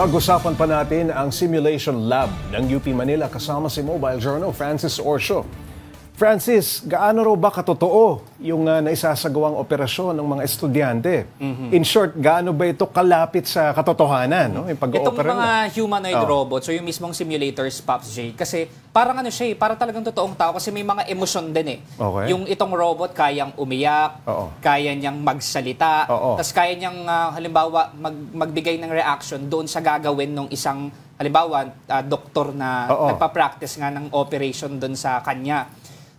Pag-usapan pa natin ang simulation lab ng UP Manila kasama si Mobile Journal Francis Orsio. Francis, gaano raw ba katotoo yung uh, naisasagawang operasyon ng mga estudyante? In short, gaano ba ito kalapit sa katotohanan? No? Yung Itong mga nila? humanoid Oh. robots o yung mismong simulators, Pops J, kasi parang ano siya eh, para talagang totoong tao kasi may mga emosyon din eh. Okay. Yung itong robot kayang umiyak, Oo. kaya niyang magsalita, tapos kaya niyang ah, halimbawa mag, magbigay ng reaction doon sa gagawin ng isang halimbawa ah, doktor na Oo. nagpa-practice nga ng operation doon sa kanya.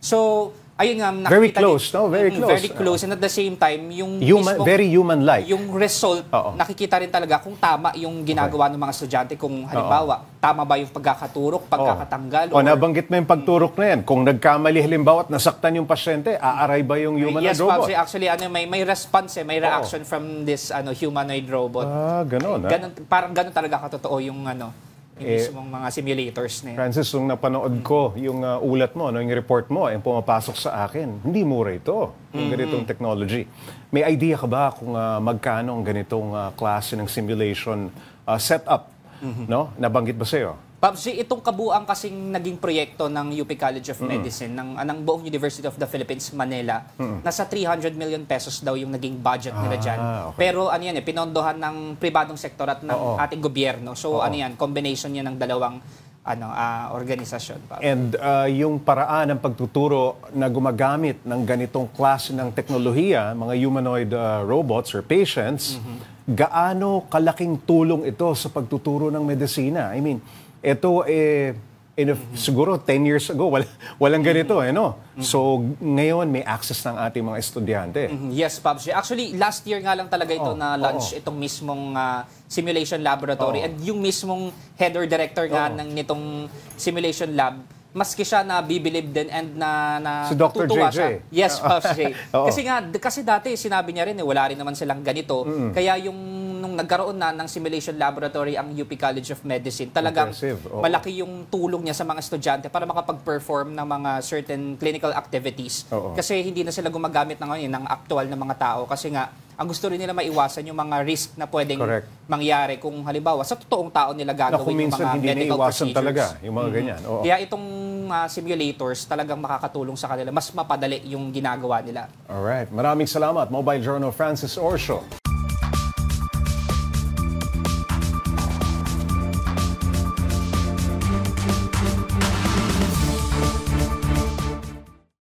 So, ayun nga, Very nakikita close, ni- no? Very close. Very close. And at the same time, yung Human, mismong- very human-like. yung result, Oo. nakikita rin talaga kung tama yung ginagawa ng mga estudyante. Kung halimbawa, tama ba yung pagkakaturok, pagkakatanggal, O, nabanggit mo yung pagturok na yan. Kung nagkamali halimbawa at nasaktan yung pasyente, aaray ba yung humanoid yes, robot? Pops, actually, ano, may, may response, eh, may reaction from this ano humanoid robot. Ah, ganon. ah. Ganun, parang ganun talaga katotoo yung ano, yung Eh, mismong mga simulators na yun. Francis, nung napanood ko yung uh, ulat mo, no, yung report mo, yung pumapasok sa akin, hindi mura ito, yung ganitong technology. May idea ka ba kung uh, magkano ang ganitong uh, klase ng simulation uh, setup? No? Nabanggit ba sa'yo? Pops, itong kabuang kasing naging proyekto ng UP College of Medicine, ng, ng buong University of the Philippines, Manila, nasa 300 million pesos daw yung naging budget nila dyan. Ah, okay. Pero ano yan, eh, pinondohan ng pribadong sektor at ng Oo. ating gobyerno. So ano yan, combination yan ng dalawang ano ah, organisasyon. Pops. And uh, yung paraan ng pagtuturo na gumagamit ng ganitong klase ng teknolohiya, mga humanoid uh, robots or patients, gaano kalaking tulong ito sa pagtuturo ng medisina? I mean, ito eh, in a- siguro 10 years ago, wala, walang ganito eh, no? So, ngayon may access ng ating mga estudyante. Mhm, Yes, Pops. Actually, last year nga lang talaga ito Oo, na launch oo. itong mismong ah, simulation laboratory Oo. and yung mismong head or director nga Oo. ng nitong simulation lab maski siya na bibilib din and na, na Si Dr. natutuwa JJ. siya. Yes, Pops J. Kasi nga, kasi dati sinabi niya rin eh, wala rin naman silang ganito. Kaya yung nung nagkaroon na ng simulation laboratory ang UP College of Medicine, talagang Impressive, oo. malaki yung tulong niya sa mga estudyante para makapag-perform ng mga certain clinical activities. Oo. Kasi hindi na sila gumagamit ng, ano, yun, ng actual na mga tao. Kasi nga, ang gusto rin nila maiwasan yung mga risk na pwedeng Correct. mangyari kung halimbawa sa totoong tao nila gagawin yung mga hindi medical procedures. talaga yung mga ganyan. Oo. Kaya itong ah, simulators talagang makakatulong sa kanila. Mas mapadali yung ginagawa nila. Alright. Maraming salamat, Mobile Journal Francis Orsio.